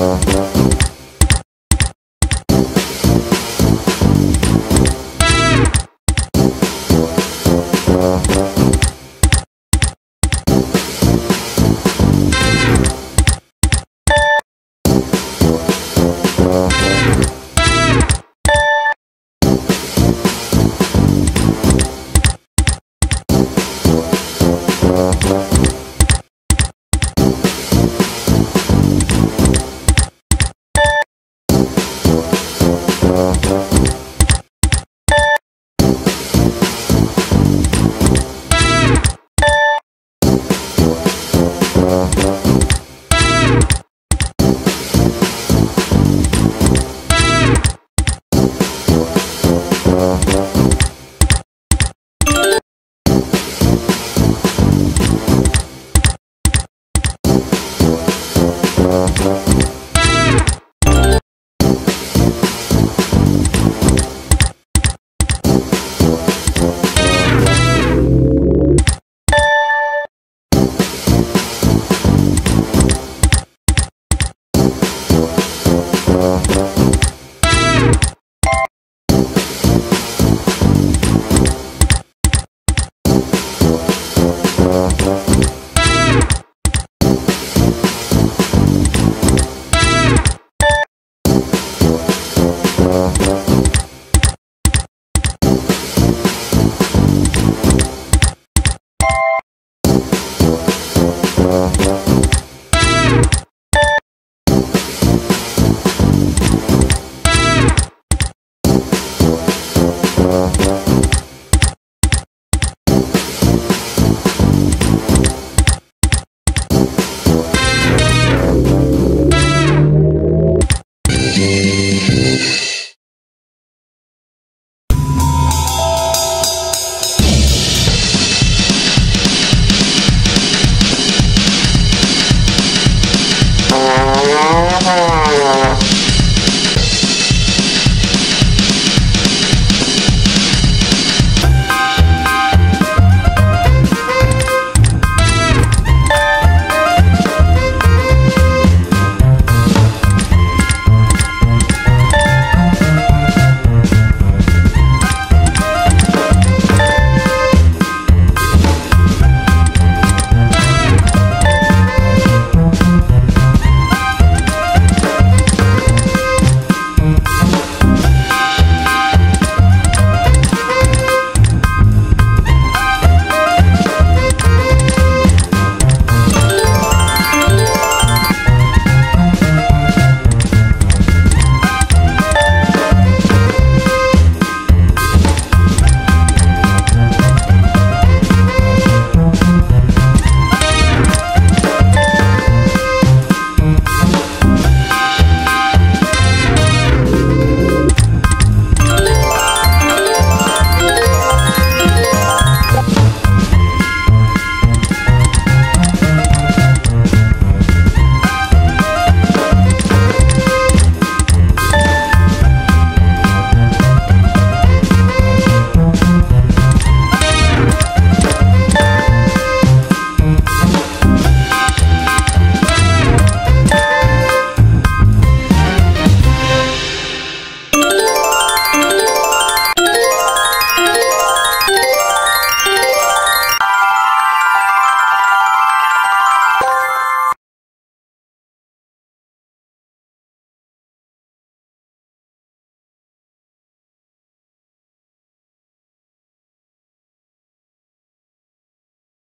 Uh-huh.